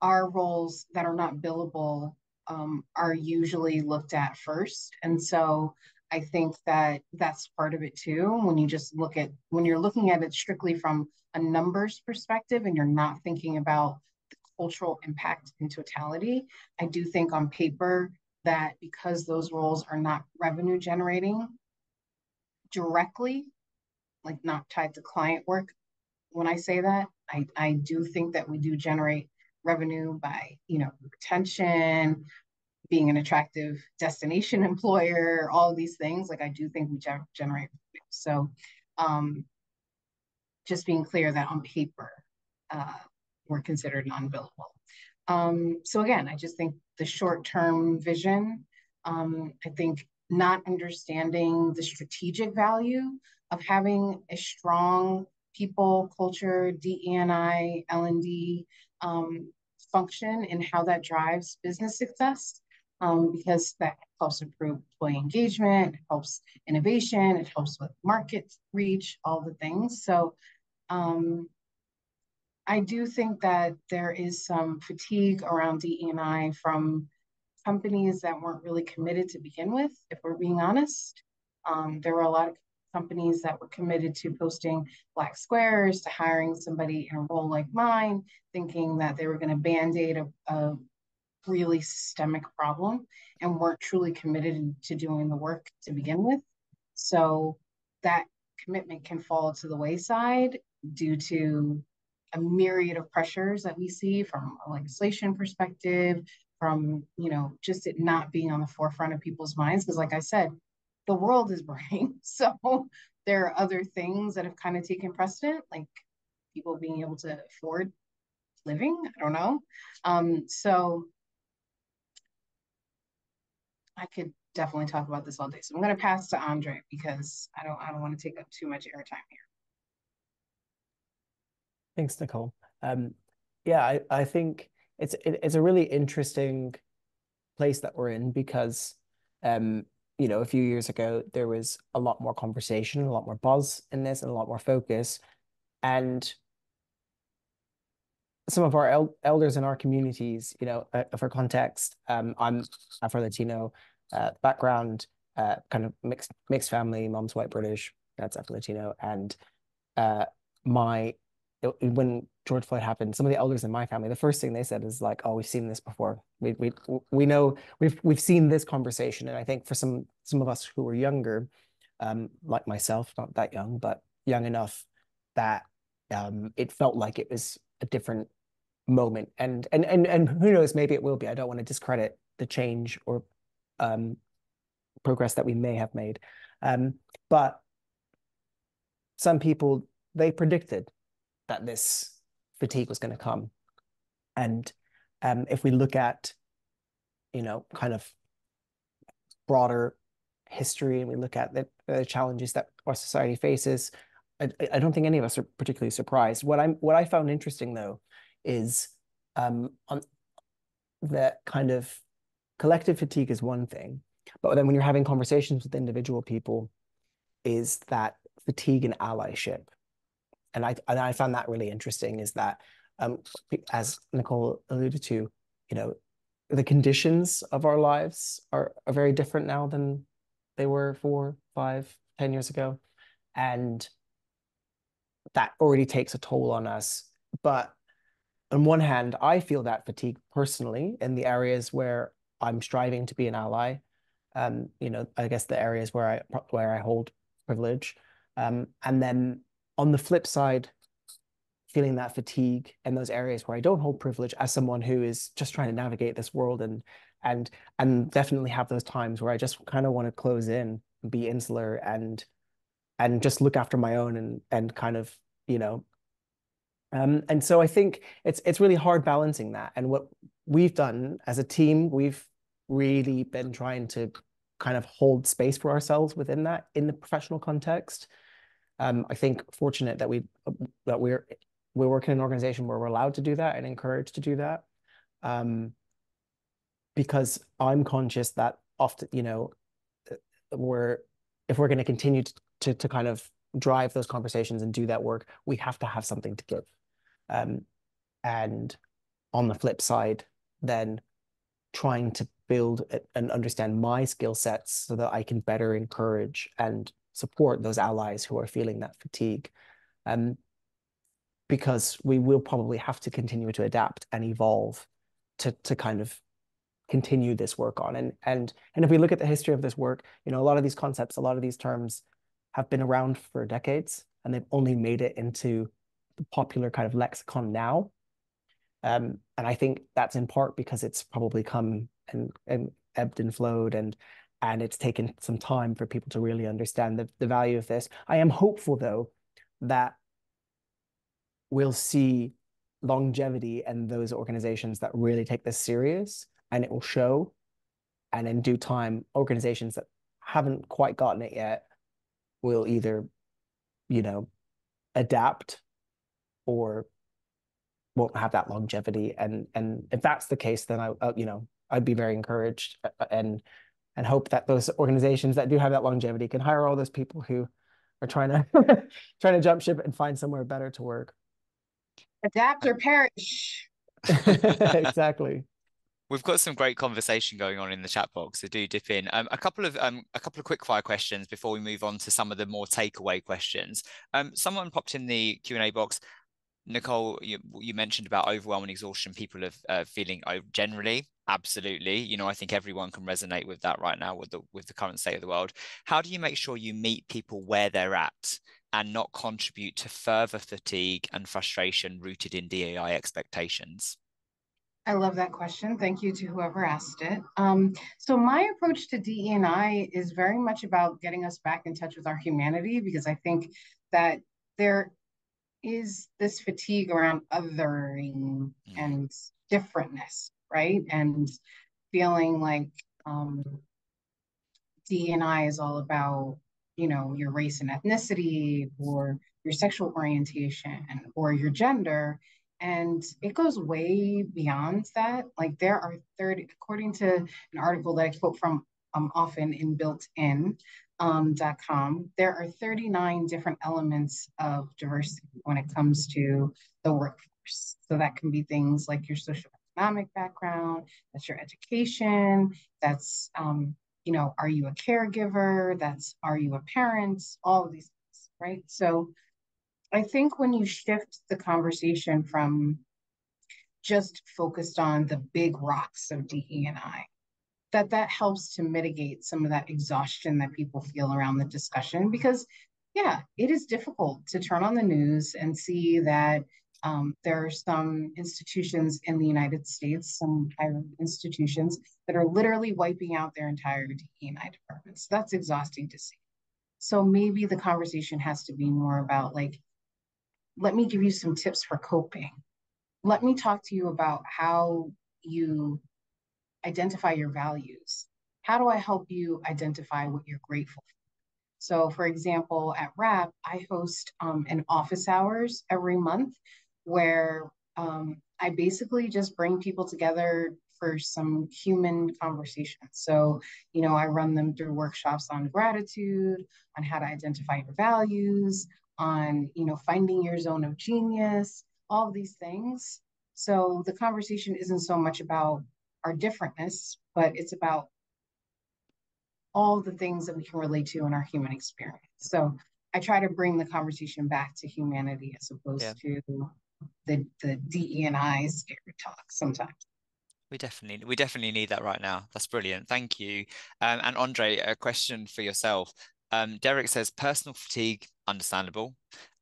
our roles that are not billable um, are usually looked at first. And so I think that that's part of it too. When you just look at, when you're looking at it strictly from a numbers perspective and you're not thinking about the cultural impact in totality, I do think on paper that because those roles are not revenue generating directly, like not tied to client work, when I say that, I, I do think that we do generate revenue by, you know, retention, being an attractive destination [laughs] employer, all these things. Like I do think we generate. So um, just being clear that on paper, uh, we're considered non-billable. Um, so again, I just think the short-term vision, um, I think not understanding the strategic value of having a strong people, culture, DEI, L&D um, function and how that drives business success um, because that helps improve employee engagement, helps innovation, it helps with market reach, all the things. So um, I do think that there is some fatigue around DE&I from companies that weren't really committed to begin with, if we're being honest. Um, there were a lot of companies that were committed to posting black squares, to hiring somebody in a role like mine, thinking that they were going to band-aid a, a really systemic problem and weren't truly committed to doing the work to begin with. So that commitment can fall to the wayside due to a myriad of pressures that we see from a legislation perspective, from you know just it not being on the forefront of people's minds. Because like I said, the world is burning. [laughs] So there are other things that have kind of taken precedent, like people being able to afford living. I don't know. Um, so I could definitely talk about this all day. So I'm going to pass to Andre because I don't I don't want to take up too much airtime here. Thanks, Nicole. Um, yeah, I, I think it's it, it's a really interesting place that we're in because um, you know, a few years ago there was a lot more conversation, a lot more buzz in this, and a lot more focus. And some of our el elders in our communities, you know, uh, for context, um, I'm Afro Latino uh, background, uh, kind of mixed mixed family. Mom's white British, dad's Afro Latino, and uh, my when George Floyd happened, some of the elders in my family, the first thing they said is like, "Oh, we've seen this before. We we we know we've we've seen this conversation." And I think for some some of us who were younger, um, like myself, not that young, but young enough that um, it felt like it was a different moment and and and and who knows maybe it will be i don't want to discredit the change or um progress that we may have made um but some people they predicted that this fatigue was going to come. And um if we look at you know kind of broader history and we look at the, the challenges that our society faces I, I don't think any of us are particularly surprised. What i'm what i found interesting though is um, on kind of collective fatigue is one thing, but then when you're having conversations with individual people, is that fatigue and allyship, and I and I found that really interesting. Is that um, as Nicole alluded to, you know, the conditions of our lives are, are very different now than they were four, five, ten years ago, and that already takes a toll on us. But on one hand, I feel that fatigue personally in the areas where I'm striving to be an ally. Um, you know, I guess the areas where I where I hold privilege. Um, and then on the flip side, feeling that fatigue in those areas where I don't hold privilege as someone who is just trying to navigate this world and and and definitely have those times where I just kind of want to close in, be insular and and just look after my own and and kind of, you know, um, and so I think it's it's really hard balancing that. And what we've done as a team, we've really been trying to kind of hold space for ourselves within that in the professional context. Um, I think fortunate that we that we're we work in an organization where we're allowed to do that and encouraged to do that. Um, because I'm conscious that often, you know, we're if we're going to continue to to kind of drive those conversations and do that work, we have to have something to give. Um, and on the flip side, then trying to build and understand my skill sets so that I can better encourage and support those allies who are feeling that fatigue. Um, because we will probably have to continue to adapt and evolve to to kind of continue this work on. And and and if we look at the history of this work, you know, a lot of these concepts, a lot of these terms have been around for decades and they've only made it into the popular kind of lexicon now. Um, and I think that's in part because it's probably come and, and ebbed and flowed and and it's taken some time for people to really understand the, the value of this. I am hopeful though that we'll see longevity and those organizations that really take this serious and it will show and in due time organizations that haven't quite gotten it yet will either you know adapt or won't have that longevity and and if that's the case then i uh, you know i'd be very encouraged uh, and and hope that those organizations that do have that longevity can hire all those people who are trying to [laughs] trying to jump ship and find somewhere better to work adapt or perish [laughs] exactly We've got some great conversation going on in the chat box, so do dip in. Um, a couple of um, a couple of quick fire questions before we move on to some of the more takeaway questions. Um, someone popped in the Q and A box. Nicole, you, you mentioned about overwhelming exhaustion. People are uh, feeling oh, generally, absolutely. You know, I think everyone can resonate with that right now with the with the current state of the world. How do you make sure you meet people where they're at and not contribute to further fatigue and frustration rooted in DEI expectations? I love that question. Thank you to whoever asked it. Um, so my approach to DE&I is very much about getting us back in touch with our humanity because I think that there is this fatigue around othering mm-hmm. and differentness, right? And feeling like um, DE&I is all about, you know, your race and ethnicity or your sexual orientation or your gender and it goes way beyond that. Like there are 30, according to an article that I quote from um, often in built-in, um, .com, there are 39 different elements of diversity when it comes to the workforce. So that can be things like your social economic background, that's your education, that's, um, you know, are you a caregiver? That's, are you a parent? All of these things, right? So I think when you shift the conversation from just focused on the big rocks of DE and I, that that helps to mitigate some of that exhaustion that people feel around the discussion because yeah, it is difficult to turn on the news and see that um, there are some institutions in the United States, some higher institutions that are literally wiping out their entire DE&I departments. That's exhausting to see. So maybe the conversation has to be more about like, let me give you some tips for coping. Let me talk to you about how you identify your values. How do I help you identify what you're grateful for? So, for example, at RAPP, I host um, an office hours every month where um, I basically just bring people together for some human conversations. So, you know, I run them through workshops on gratitude, on how to identify your values, on you know finding your zone of genius all of these things so the conversation isn't so much about our differentness but it's about all the things that we can relate to in our human experience so i try to bring the conversation back to humanity as opposed yeah. to the the de and i scary talk sometimes. We definitely we definitely need that right now. That's brilliant. Thank you. Um, and andre a question for yourself. Um, Derek says personal fatigue, understandable,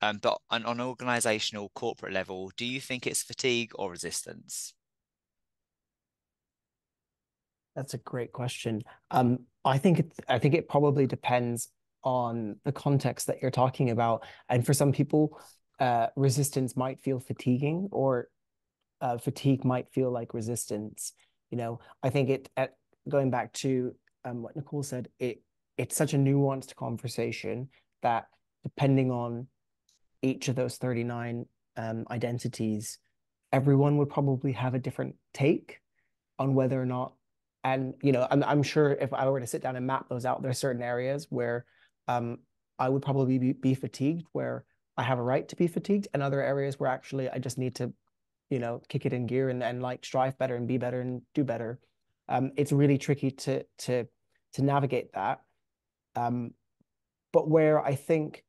um, but on an organizational corporate level, do you think it's fatigue or resistance? That's a great question. Um, I think it, I think it probably depends on the context that you're talking about, and for some people, uh, resistance might feel fatiguing or uh, fatigue might feel like resistance. You know, I think it at going back to um, what Nicole said, it it's such a nuanced conversation that depending on each of those 39 um, identities, everyone would probably have a different take on whether or not and you know I'm, I'm sure if i were to sit down and map those out there's certain areas where um, i would probably be, be fatigued where i have a right to be fatigued and other areas where actually i just need to you know kick it in gear and, and like strive better and be better and do better. Um, it's really tricky to to to navigate that. Um, but where i think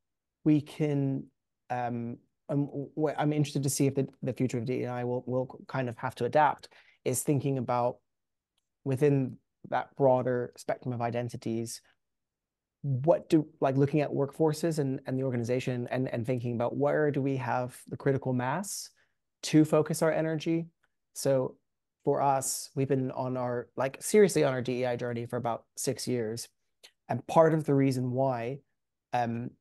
we can um, I'm, I'm interested to see if the, the future of DEI will will kind of have to adapt is thinking about within that broader spectrum of identities what do like looking at workforces and, and the organization and, and thinking about where do we have the critical mass to focus our energy. So for us we've been on our like seriously on our dei journey for about six years. And part of the reason why um,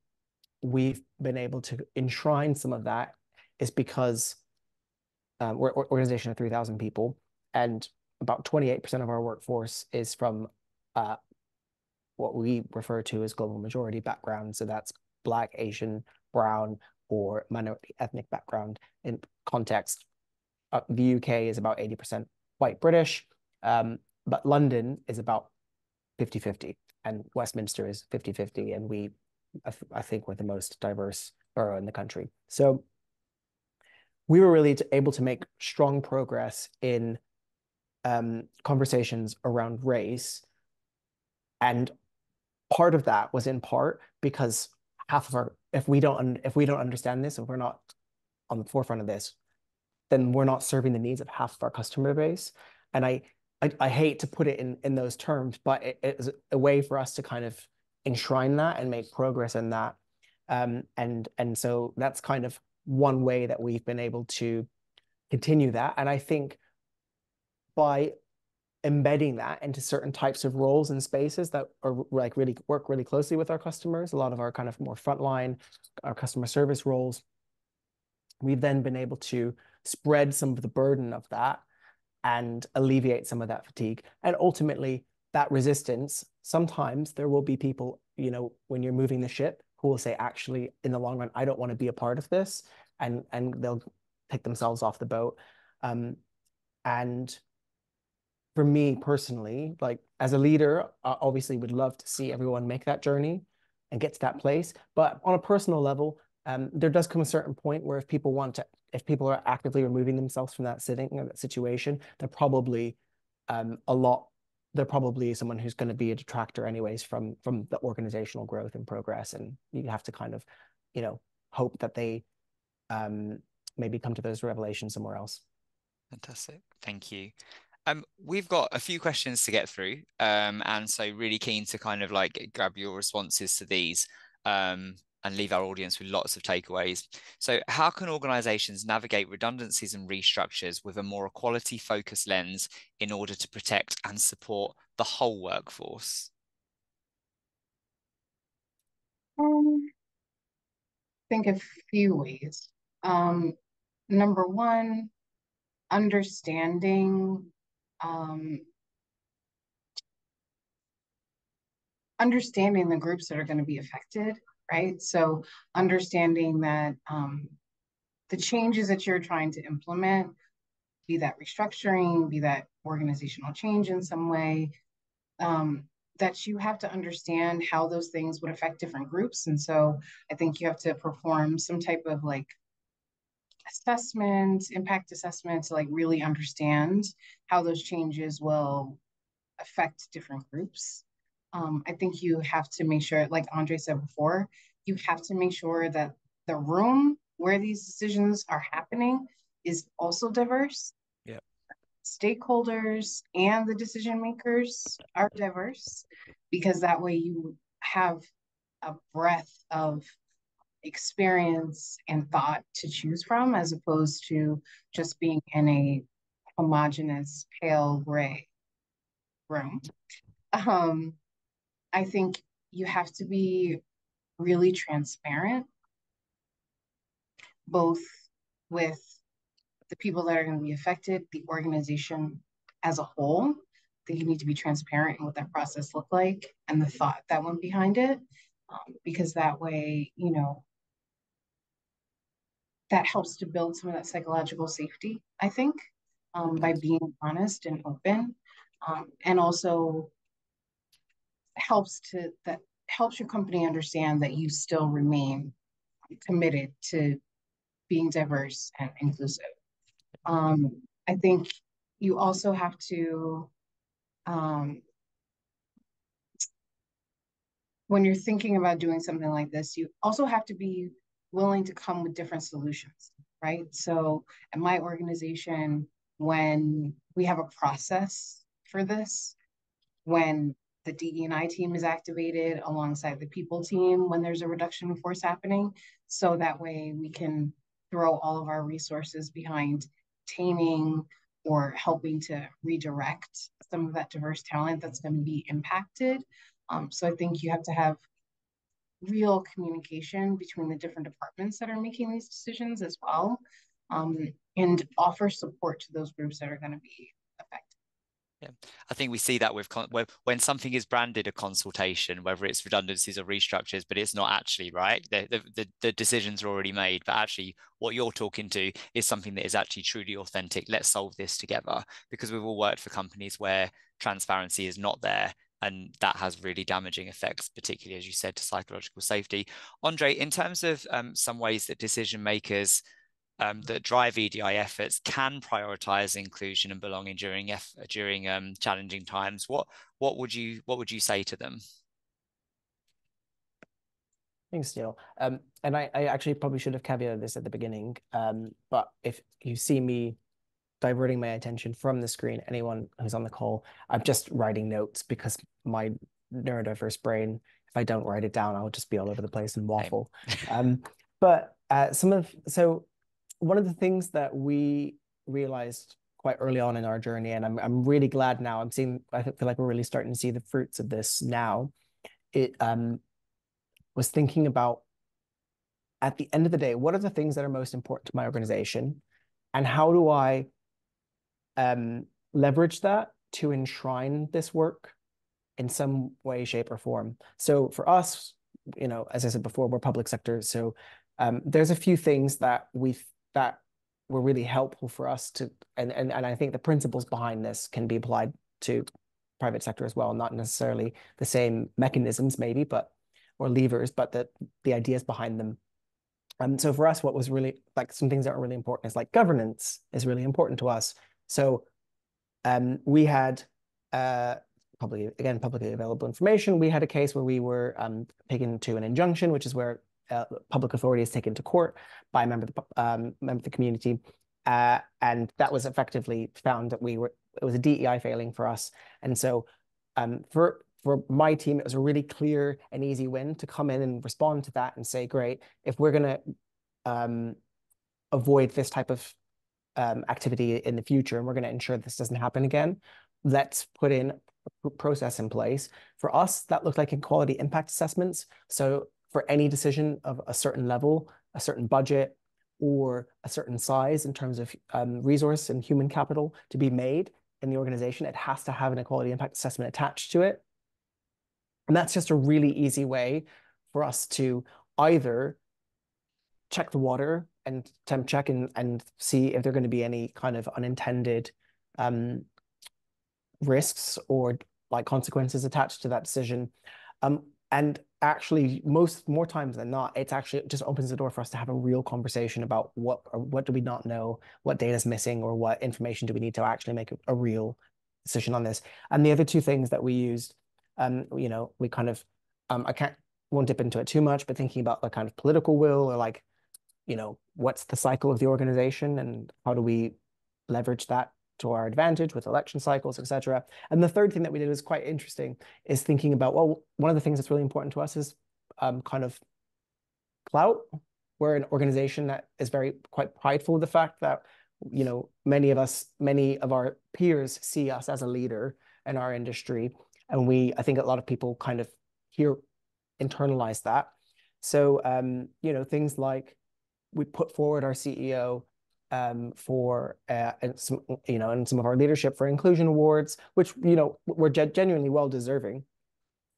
we've been able to enshrine some of that is because um, we're an organization of 3,000 people, and about 28% of our workforce is from uh, what we refer to as global majority background. So that's Black, Asian, Brown, or minority ethnic background in context. Uh, the UK is about 80% white British, um, but London is about 50 50, and Westminster is 50 50. And we I, th I think we're the most diverse borough in the country. So we were really able to make strong progress in um, conversations around race. And part of that was in part because half of our, if we don't, if we don't understand this, if we're not on the forefront of this, then we're not serving the needs of half of our customer base. And I, I, I hate to put it in, in those terms, but it, it is a way for us to kind of enshrine that and make progress in that. Um, and and so that's kind of one way that we've been able to continue that. And I think by embedding that into certain types of roles and spaces that are like really work really closely with our customers, a lot of our kind of more frontline, our customer service roles, we've then been able to spread some of the burden of that and alleviate some of that fatigue. And ultimately, that resistance, sometimes there will be people, you know, when you're moving the ship who will say, actually, in the long run, I don't want to be a part of this. And and they'll take themselves off the boat. Um, and for me personally, like as a leader, I obviously would love to see everyone make that journey and get to that place. But on a personal level, um, there does come a certain point where if people want to, if people are actively removing themselves from that sitting or that situation, they're probably um, a lot they're probably someone who's going to be a detractor anyways from from the organizational growth and progress. And you have to kind of you know hope that they um maybe come to those revelations somewhere else. Fantastic. Thank you um, we've got a few questions to get through, um, and so really keen to kind of like grab your responses to these. Um, and leave our audience with lots of takeaways. So, how can organizations navigate redundancies and restructures with a more equality focused lens in order to protect and support the whole workforce? Um, I think a few ways. Um, number one, understanding um, understanding the groups that are going to be affected right? So understanding that um, the changes that you're trying to implement, be that restructuring, be that organizational change in some way, um, that you have to understand how those things would affect different groups. And so I think you have to perform some type of like assessment, impact assessment to like really understand how those changes will affect different groups um, I think you have to make sure, like Andre said before, you have to make sure that the room where these decisions are happening is also diverse. Yeah. Stakeholders and the decision makers are diverse because that way you have a breadth of experience and thought to choose from as opposed to just being in a homogenous pale gray room. Um, I think you have to be really transparent, both with the people that are going to be affected, the organization as a whole. Think you need to be transparent in what that process looked like and the thought that went behind it, um, because that way, you know, that helps to build some of that psychological safety, I think, um, by being honest and open. Um, and also helps to that helps your company understand that you still remain committed to being diverse and inclusive. Um, I think you also have to um, when you're thinking about doing something like this, you also have to be willing to come with different solutions, right? So at my organization, when we have a process for this, when the DE&I team is activated alongside the people team when there's a reduction in force happening. So that way we can throw all of our resources behind taming or helping to redirect some of that diverse talent that's going to be impacted. Um, so I think you have to have real communication between the different departments that are making these decisions as well, um, and offer support to those groups that are going to be affected. Yeah, I think we see that with when something is branded a consultation, whether it's redundancies or restructures, but it's not actually right. The, the, the decisions are already made, but actually, what you're talking to is something that is actually truly authentic. Let's solve this together because we've all worked for companies where transparency is not there and that has really damaging effects, particularly as you said, to psychological safety. Andre, in terms of um, some ways that decision makers um, that drive EDI efforts can prioritize inclusion and belonging during during um, challenging times, what what would you what would you say to them? Thanks, Neil. Um, and I, I actually probably should have caveated this at the beginning, um, but if you see me diverting my attention from the screen, anyone who's on the call, I'm just writing notes because my neurodiverse brain, if I don't write it down, I'll just be all over the place and waffle. [laughs] um, but uh, some of so one of the things that we realized quite early on in our journey, and I'm I'm really glad now. I'm seeing. I feel like we're really starting to see the fruits of this now. It um was thinking about at the end of the day, what are the things that are most important to my organization, and how do I um, leverage that to enshrine this work in some way, shape, or form. So for us, you know, as I said before, we're public sector, so um, there's a few things that we that were really helpful for us to, and and and I think the principles behind this can be applied to private sector as well, not necessarily the same mechanisms maybe, but or levers, but the the ideas behind them. Um, so for us, what was really like some things that are really important is like governance is really important to us. So um, we had uh, publicly, again, publicly available information. We had a case where we were um, taken to an injunction, which is where uh, public authority is taken to court by a member of the, um, member of the community. Uh, and that was effectively found that we were, it was a DEI failing for us. And so um, for, for my team, it was a really clear and easy win to come in and respond to that and say, great, if we're going to um, avoid this type of um, activity in the future, and we're going to ensure this doesn't happen again. Let's put in a process in place. For us, that looked like equality impact assessments. So for any decision of a certain level, a certain budget, or a certain size in terms of um, resource and human capital to be made in the organization, it has to have an equality impact assessment attached to it. And that's just a really easy way for us to either check the water and temp check and, and see if there are going to be any kind of unintended um, risks or like consequences attached to that decision. Um, and actually, most more times than not, it's actually just opens the door for us to have a real conversation about what what do we not know, what data is missing, or what information do we need to actually make a, a real decision on this. And the other two things that we used, um, you know, we kind of, um, I can't won't dip into it too much, but thinking about the kind of political will or like you know, what's the cycle of the organization and how do we leverage that to our advantage with election cycles, et cetera. And the third thing that we did was quite interesting is thinking about, well, one of the things that's really important to us is um, kind of clout. We're an organization that is very quite prideful of the fact that, you know, many of us, many of our peers see us as a leader in our industry. And we, I think a lot of people kind of here internalize that. So, um, you know, things like we put forward our CEO um, for uh, and some, you know, and some of our leadership for inclusion awards, which you know were genuinely well deserving.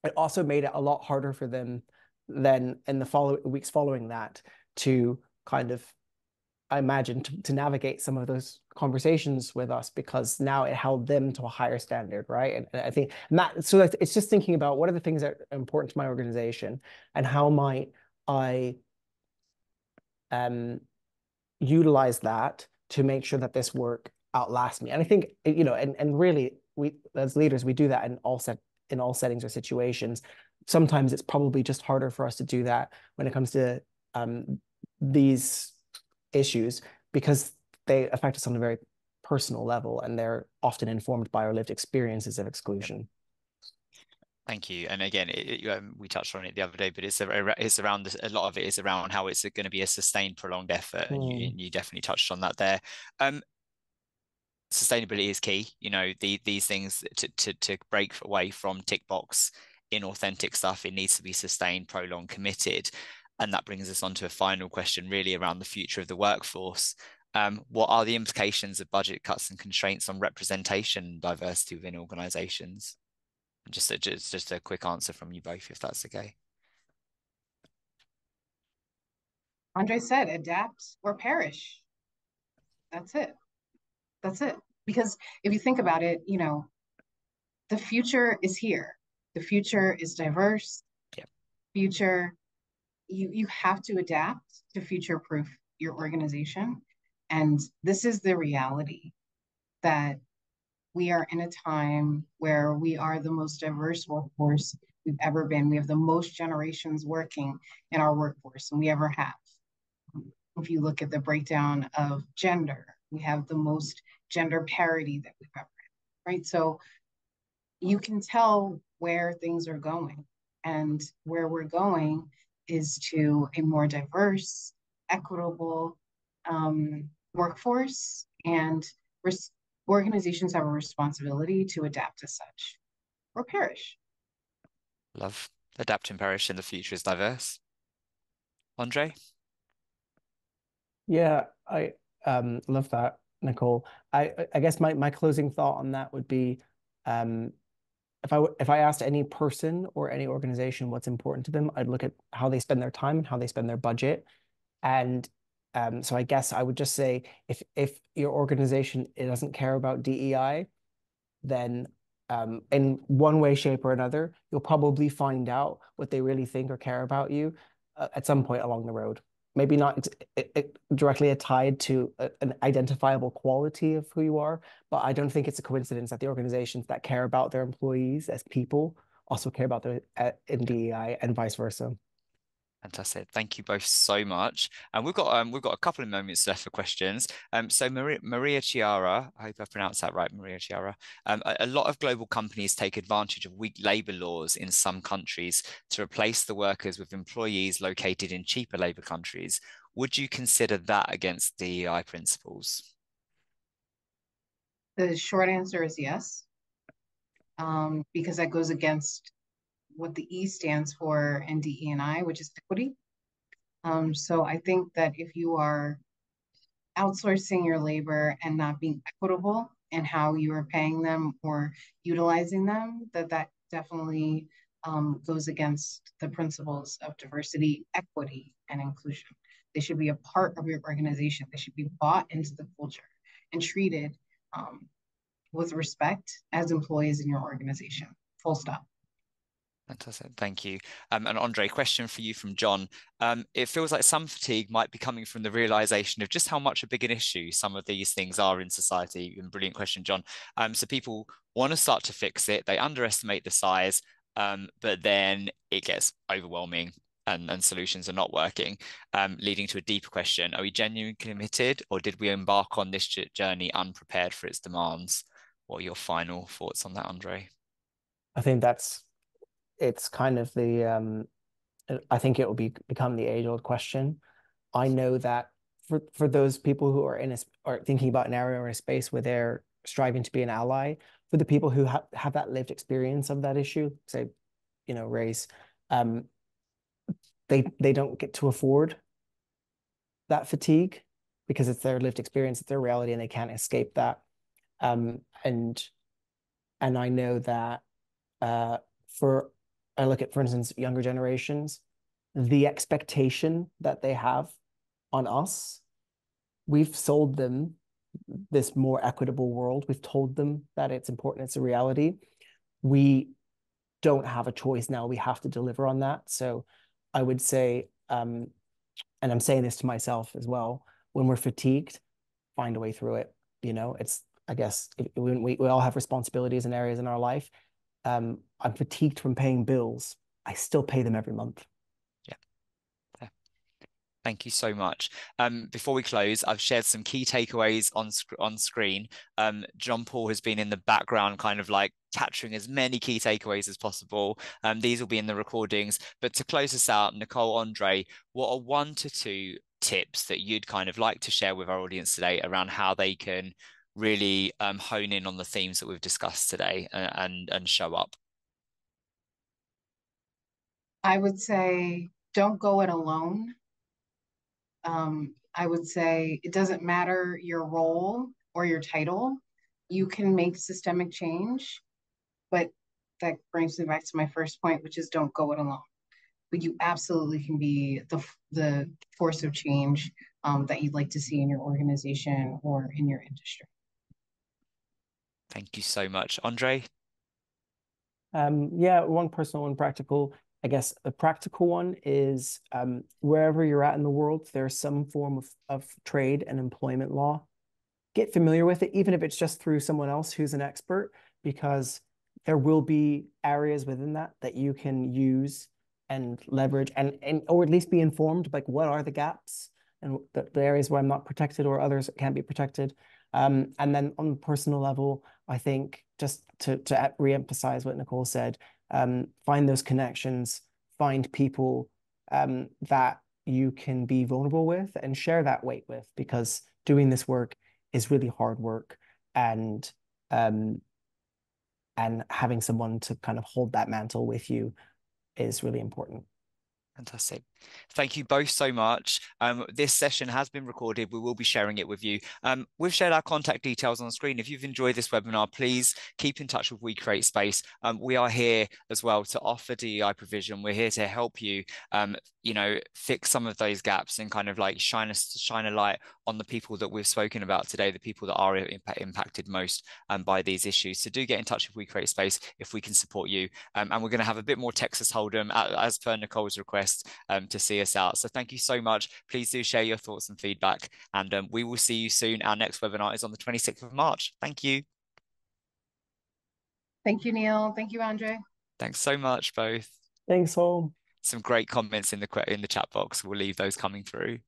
It also made it a lot harder for them than in the follow weeks following that to kind of I imagine to, to navigate some of those conversations with us because now it held them to a higher standard, right? And, and I think and that so it's just thinking about what are the things that are important to my organization and how might I um utilize that to make sure that this work outlasts me. And I think you know, and and really we as leaders we do that in all set in all settings or situations. Sometimes it's probably just harder for us to do that when it comes to um, these issues because they affect us on a very personal level and they're often informed by our lived experiences of exclusion. Thank you. And again, it, it, um, we touched on it the other day, but it's a, it's around this, a lot of it is around how it's going to be a sustained, prolonged effort, mm. and you, hmm. you, definitely touched on that there. Um, sustainability is key. You know, the, these things to, to to break away from tick box inauthentic stuff. It needs to be sustained, prolonged, committed. And that brings us on to a final question, really around the future of the workforce. Um, what are the implications of budget cuts and constraints on representation and diversity within organizations? Just a, just, just a quick answer from you both, if that's okay. Andre said, adapt or perish. That's it. That's it. Because if you think about it, you know, the future is here. The future is diverse. Yep. Future you you have to adapt to future proof your organization and this is the reality that we are in a time where we are the most diverse workforce we've ever been. We have the most generations working in our workforce than we ever have. If you look at the breakdown of gender we have the most gender parity that we've ever had right? So you can tell where things are going and where we're going is to a more diverse, equitable um, workforce, and res- organizations have a responsibility to adapt as such or perish. Love adapt and perish, in the future is diverse. Andre? Yeah, I um, love that, Nicole. I I guess my my closing thought on that would be um, if I if I asked any person or any organization what's important to them, I'd look at how they spend their time and how they spend their budget. And um, so I guess I would just say if if your organization it doesn't care about DEI, then um, in one way, shape, or another, you'll probably find out what they really think or care about you uh, at some point along the road maybe not it, it directly tied to a, an identifiable quality of who you are, but I don't think it's a coincidence that the organizations that care about their employees as people also care about their uh, in DEI and vice versa. Fantastic. Thank you both so much. And we've got um, we've got a couple of moments left for questions. Um, so Maria, Maria Chiara, I hope I pronounced that right, Maria Chiara. Um, a, a, lot of global companies take advantage of weak labor laws in some countries to replace the workers with employees located in cheaper labor countries. Would you consider that against DEI principles? The short answer is yes, um, because that goes against what the E stands for in DE&I, which is equity. Um, so I think that if you are outsourcing your labor and not being equitable in how you are paying them or utilizing them, that that definitely um, goes against the principles of diversity, equity, and inclusion. They should be a part of your organization. They should be bought into the culture and treated um, with respect as employees in your organization. Full stop. Fantastic. Thank you. Um, and Andre, question for you from John. Um, it feels like some fatigue might be coming from the realization of just how much a big an issue some of these things are in society. And brilliant question, John. Um, so people want to start to fix it. They underestimate the size, um, but then it gets overwhelming and, and solutions are not working, um, leading to a deeper question. Are we genuinely committed or did we embark on this journey unprepared for its demands? What are your final thoughts on that, Andre? I think that's it's kind of the um, I think it will be become the age old question. I know that for for those people who are in a or thinking about an area or a space where they're striving to be an ally, for the people who have have that lived experience of that issue, say, you know, race, um, they they don't get to afford that fatigue because it's their lived experience, it's their reality, and they can't escape that. Um, and and I know that uh, for I look at, for instance, younger generations, the expectation that they have on us, we've sold them this more equitable world. We've told them that it's important, it's a reality. We don't have a choice now. We have to deliver on that. So I would say, um, and I'm saying this to myself as well, when we're fatigued, find a way through it. You know, it's, I guess, when we, we all have responsibilities and areas in our life. Um, I'm fatigued from paying bills. I still pay them every month. Yeah. Thank you so much. Um, before we close, I've shared some key takeaways on sc on screen. Um, John Paul has been in the background, kind of like capturing as many key takeaways as possible. Um, these will be in the recordings. But to close us out, Nicole, Andre, what are one to two tips that you'd kind of like to share with our audience today around how they can really um, hone in on the themes that we've discussed today and, and, and show up? I would say don't go it alone um, I would say it doesn't matter your role or your title, you can make systemic change. But that brings me back to my first point, which is don't go it alone. But you absolutely can be the the force of change um, that you'd like to see in your organization or in your industry. Thank you so much, Andre. Um, yeah, one personal, one practical. I guess a practical one is um, wherever you're at in the world, there's some form of, of trade and employment law. Get familiar with it, even if it's just through someone else who's an expert, because there will be areas within that that you can use and leverage and, and or at least be informed like what are the gaps and the, the areas where I'm not protected or others can't be protected. Um, and then on personal level, I think just to, to re-emphasize what Nicole said, um, find those connections, find people um, that you can be vulnerable with and share that weight with because doing this work is really hard work and um, and having someone to kind of hold that mantle with you is really important. Fantastic. Thank you both so much. Um, this session has been recorded. We will be sharing it with you. Um, we've shared our contact details on screen. If you've enjoyed this webinar, please keep in touch with We Create Space. Um, we are here as well to offer DEI provision. We're here to help you, um, you know, fix some of those gaps and kind of like shine a, shine a light on the people that we've spoken about today, the people that are impact, impacted most um, by these issues. So do get in touch with We Create Space if we can support you. Um, and we're going to have a bit more Texas Hold'em as per Nicole's request to see us out. So thank you so much. Please do share your thoughts and feedback, and um, we will see you soon. Our next webinar is on the 26th of March. Thank you. Thank you, Neil. Thank you, Andre. Thanks so much, both. Thanks all. Some great comments in the in the chat box. We'll leave those coming through.